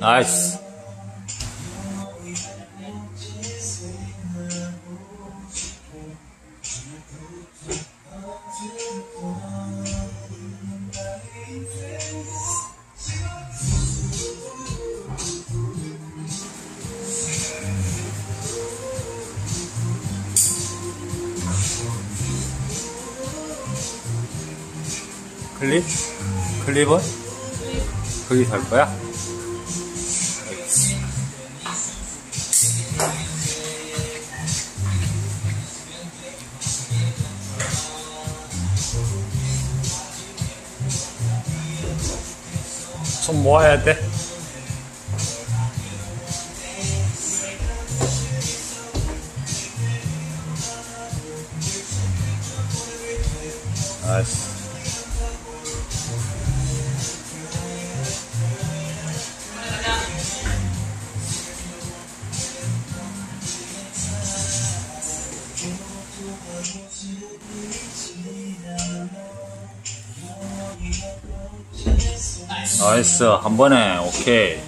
나이스. 클립? 클립은? 거기서 할 거야? 손 모아야 돼. 나이스. 한 번에 오케이.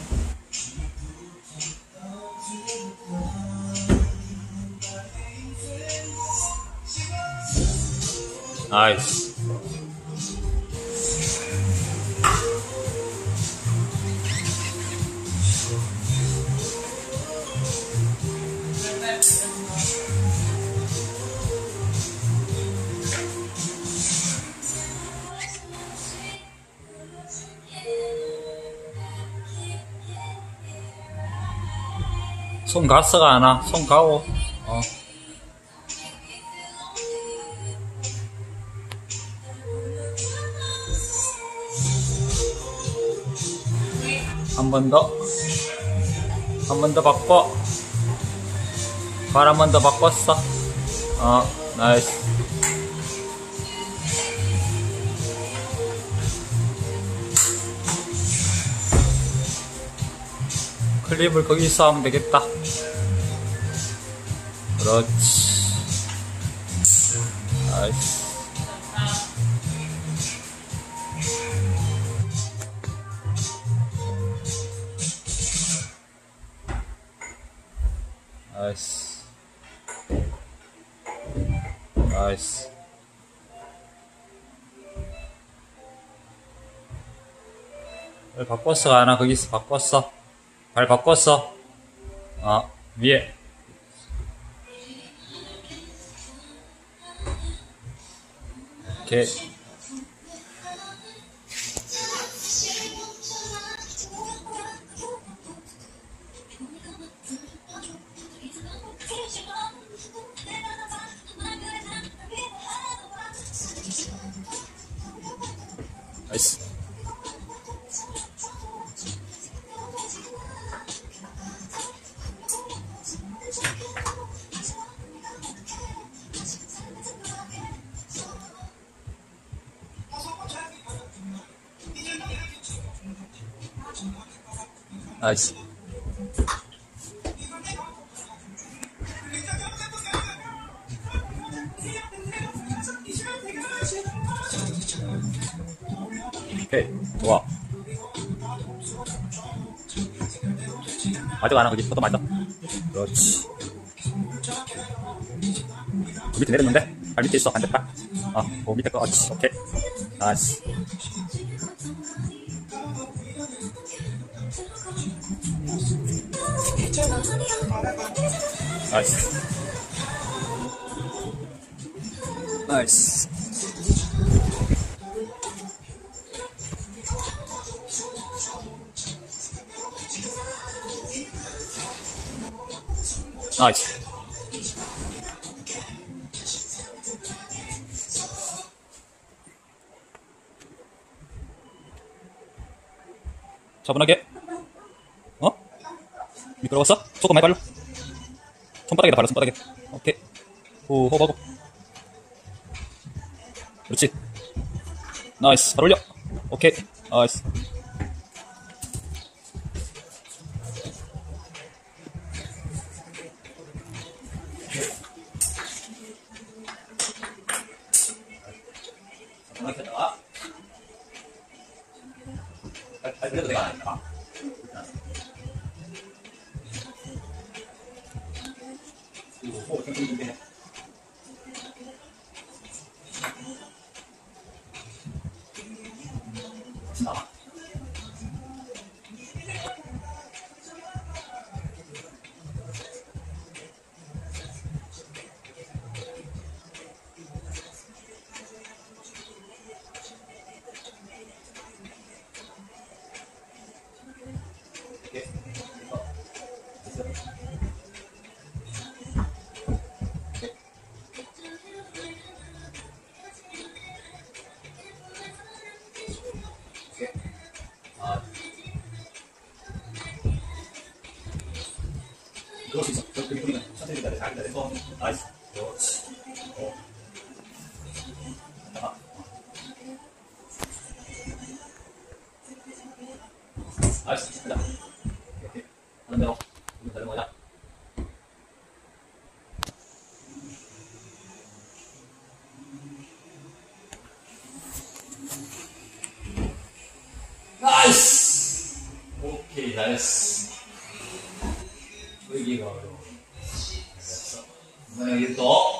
나이스 손 갔어가 하나 손 가고 어. 한 번 더. 한 번 더 바꿔. 발 한 번 더 바꿨어. 어, 나이스. 클립을 거기서 하면 되겠다. 그렇지. 나이스. 나이스. 나이스. 발 바꿨어, 하나 거기서 바꿨어. 발 바꿨어. 어, 위에. 오케이. 나이스. 나이스. 오케이, 좋아. 맞아, 가나, 그지? 포도 맞아. 그렇지. 그 밑에 내렸는데? 발 밑에 있어, 반대팔. 어, 그 밑에 거, 그렇지. 오케이. 나이스. 나이스. 나이스. 나이스. 차분하게. 어? 미끄러웠어? 조금 많이 발로. 손바닥에다 발라, 손바닥에. 오케이. 후, 호흡하고. 그렇지. 나이스. 발 올려. 오케이. 나이스. 나 그럴 수 있어. 그, 그, 우리는 천천히 기다려. 잘 기다려. 어, 나이스. 그렇지. 어. 잠깐. 나이스. 가자. 이렇게. 하는 대로. 우리 다른 거자. 나이스! 오케이, 잘했어. 여기가 어려워. 잘했어. 이번에 여기 또.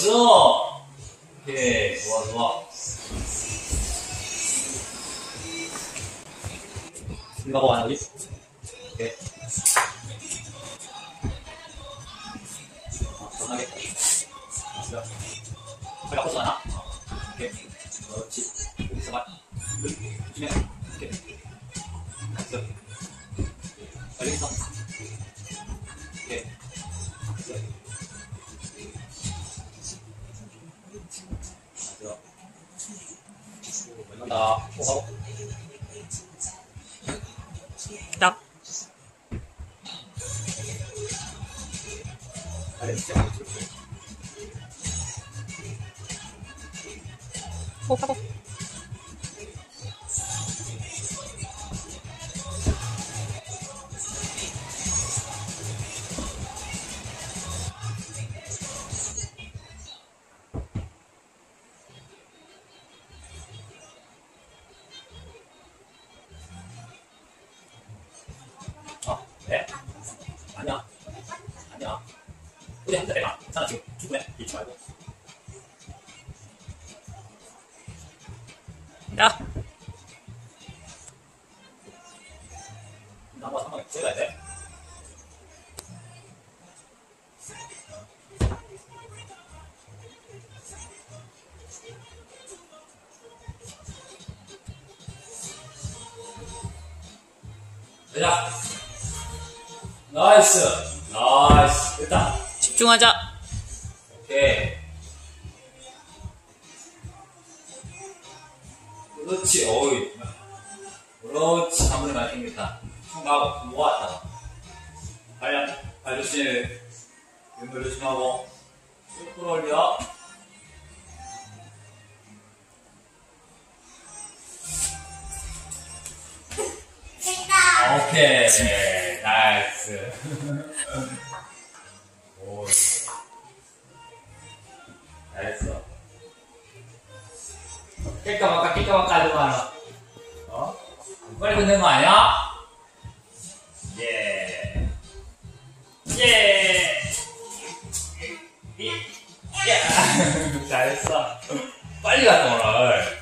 나이스! 오케이, 좋아, 좋아. 이거 봐, 여기. 오케이. 어, 편하게. 나이스. 잘 바꿨어, 하나? 오케이. 그렇지. 간다. 오, 가고. 딱. 아래 괜찮아, 지금. 죽으면 잃지 말고. 야. 나이스. 나이스. 됐다. 집중하자. 오케이. 그렇지, 어이. 그렇지, 많이 생겼다. 생각하고, 모았다. 발량, 발 조심. 왼발 조심하고. 쭉 끌어올려. 오케이. Nice. 오. 잘했어. 낄까말까 낄까말까 하지 마라. 어? 빨리 끝낸 거 아니야? 예. 예. 이, 예. 잘했어. 빨리 갔다 오라.